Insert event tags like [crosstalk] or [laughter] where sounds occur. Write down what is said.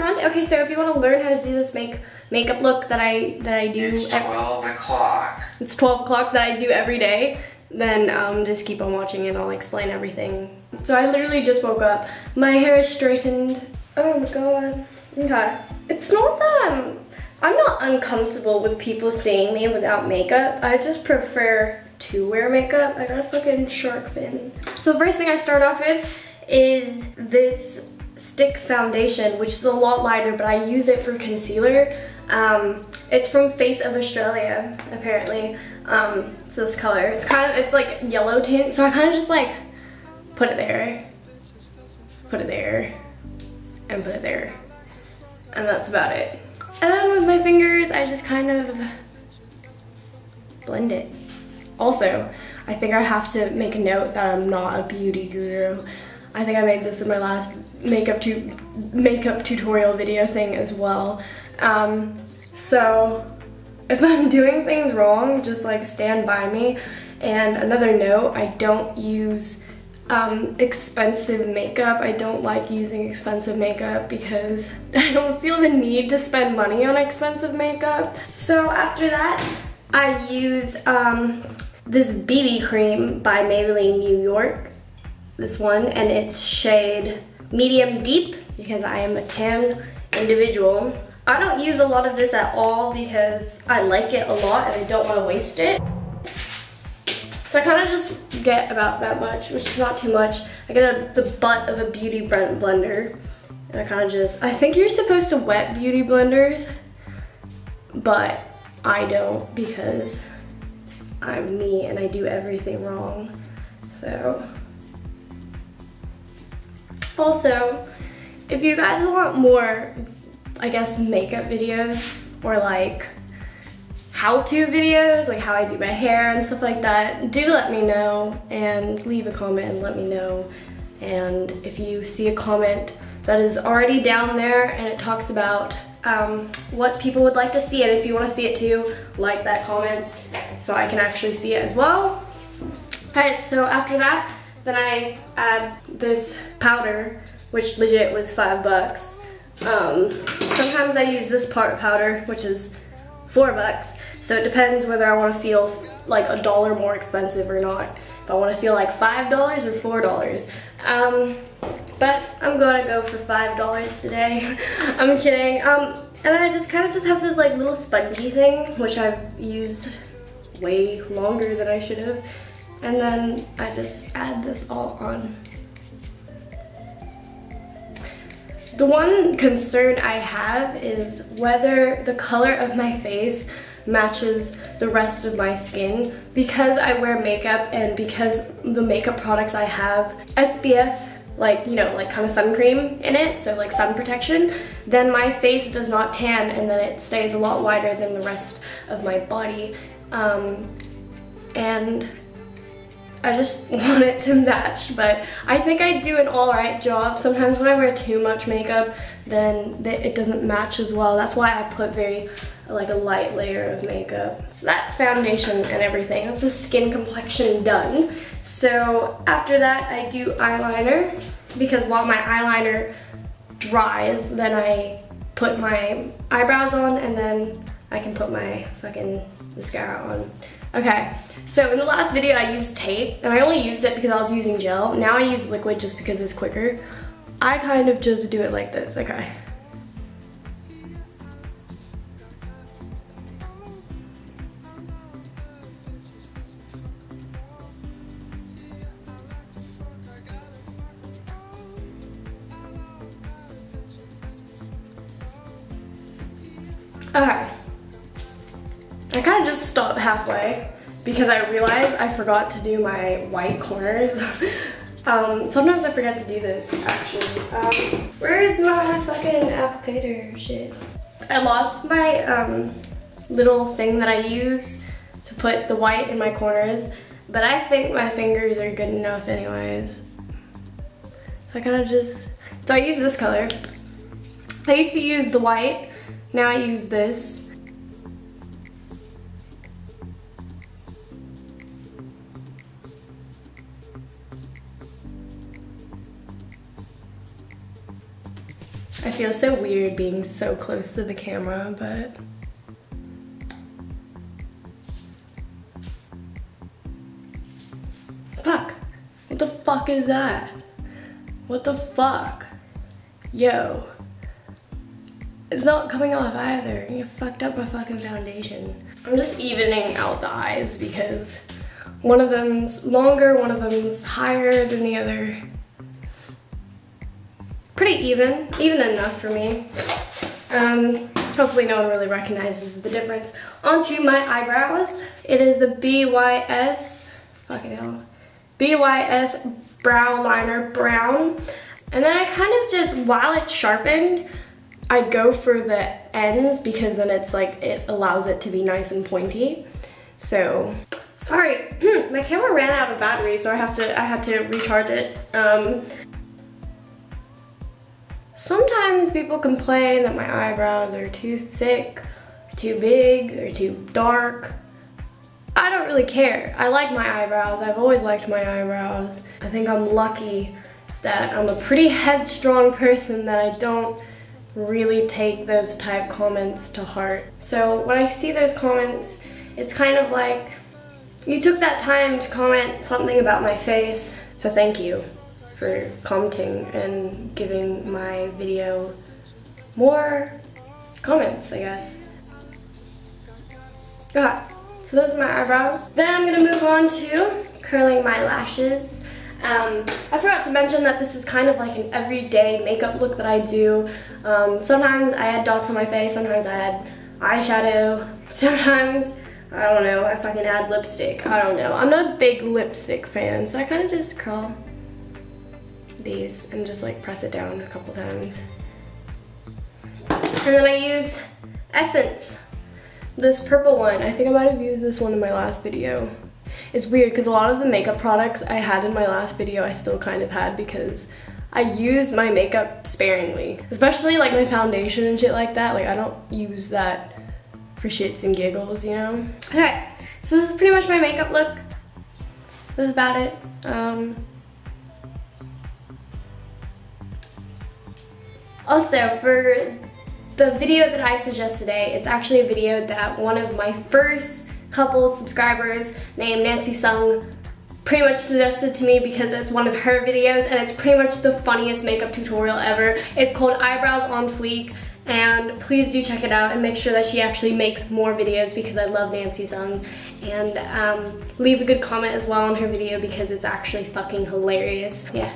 Okay, so if you want to learn how to do this make makeup look that I that I do, It's 12 o'clock. it's 12 o'clock that I do every day, then um, just keep on watching and I'll explain everything. So I literally just woke up. My hair is straightened. Oh my god. Okay. It's not that I'm, I'm not uncomfortable with people seeing me without makeup. I just prefer to wear makeup. I got a fucking shark fin. So the first thing I start off with is this stick foundation, which is a lot lighter, but I use it for concealer. Um, it's from Face of Australia, apparently. Um, it's this color. It's kind of, it's like yellow tint, so I kind of just like put it there, put it there, and put it there. And that's about it. And then with my fingers, I just kind of blend it. Also, I think I have to make a note that I'm not a beauty guru. I think I made this in my last makeup tu makeup tutorial video thing as well. Um, so if I'm [laughs] doing things wrong, just like stand by me. And another note, I don't use um, expensive makeup. I don't like using expensive makeup because [laughs] I don't feel the need to spend money on expensive makeup. So after that, I use um, this BB cream by Maybelline New York. This one, and it's shade medium deep because I am a tan individual. I don't use a lot of this at all because I like it a lot and I don't want to waste it. So I kind of just get about that much, which is not too much. I get a, the butt of a beauty blender. And I kind of just, I think you're supposed to wet beauty blenders, but I don't because I'm me and I do everything wrong. So, also, if you guys want more, I guess, makeup videos or like how-to videos, like how I do my hair and stuff like that, do let me know and leave a comment and let me know. And if you see a comment that is already down there and it talks about um, what people would like to see and if you want to see it too, like that comment so I can actually see it as well. Alright, so after that, then I add this powder, which legit was five bucks. Um, sometimes I use this part powder, which is four bucks. So it depends whether I want to feel like a dollar more expensive or not. If I want to feel like five dollars or four dollars. Um, but I'm gonna go for five dollars today. [laughs] I'm kidding. Um, and I just kind of just have this like little spongy thing, which I've used way longer than I should have. And then I just add this all on. The one concern I have is whether the color of my face matches the rest of my skin. Because I wear makeup and because the makeup products I have, SPF, like, you know, like kind of sun cream in it, so like sun protection, then my face does not tan and then it stays a lot whiter than the rest of my body. Um, and I just [laughs] want it to match, but I think I do an alright job. Sometimes when I wear too much makeup, then it doesn't match as well. That's why I put very, like a light layer of makeup. So that's foundation and everything. That's the skin complexion done. So after that, I do eyeliner, because while my eyeliner dries, then I put my eyebrows on, and then I can put my fucking mascara on. Okay, so in the last video I used tape, and I only used it because I was using gel. Now I use liquid just because it's quicker. I kind of just do it like this, okay. Okay. I kind of just stopped halfway because I realized I forgot to do my white corners. [laughs] um, sometimes I forget to do this, actually. Um, where is my fucking applicator shit? I lost my um, little thing that I use to put the white in my corners, but I think my fingers are good enough anyways. So I kind of just, so I use this color. I used to use the white, now I use this. I feel so weird being so close to the camera, but Fuck. What the fuck is that? What the fuck? Yo. It's not coming off either. You fucked up my fucking foundation. I'm just evening out the eyes because one of them's longer, one of them's higher than the other. Pretty even, even enough for me. Um, hopefully no one really recognizes the difference. Onto my eyebrows. It is the BYS, fucking hell, BYS Brow Liner Brown. And then I kind of just, while it's sharpened, I go for the ends because then it's like, it allows it to be nice and pointy. So, sorry, [clears throat] my camera ran out of battery, so I have to, I had to recharge it. Um, sometimes people complain that my eyebrows are too thick, too big, or too dark. I don't really care. I like my eyebrows. I've always liked my eyebrows. I think I'm lucky that I'm a pretty headstrong person that I don't really take those type comments to heart. So when I see those comments, it's kind of like, you took that time to comment something about my face, so thank you for commenting and giving my video more comments, I guess. Okay. So those are my eyebrows. Then I'm gonna move on to curling my lashes. Um, I forgot to mention that this is kind of like an everyday makeup look that I do. Um, sometimes I add dots on my face, sometimes I add eyeshadow, [laughs] sometimes, I don't know, if I fucking add lipstick. I don't know. I'm not a big lipstick fan, so I kind of just curl these and just like press it down a couple times. And then I use Essence this purple one, I think I might have used this one in my last video. It's weird because a lot of the makeup products I had in my last video I still kind of had because I use my makeup sparingly. Especially like my foundation and shit like that. Like I don't use that for shits and giggles, you know? Okay, so this is pretty much my makeup look. This is about it. Um, also, for the video that I suggest today, it's actually a video that one of my first couple subscribers named Nancy Sung pretty much suggested to me because it's one of her videos and it's pretty much the funniest makeup tutorial ever. It's called Eyebrows on Fleek and please do check it out and make sure that she actually makes more videos because I love Nancy Sung and um, leave a good comment as well on her video because it's actually fucking hilarious. Yeah,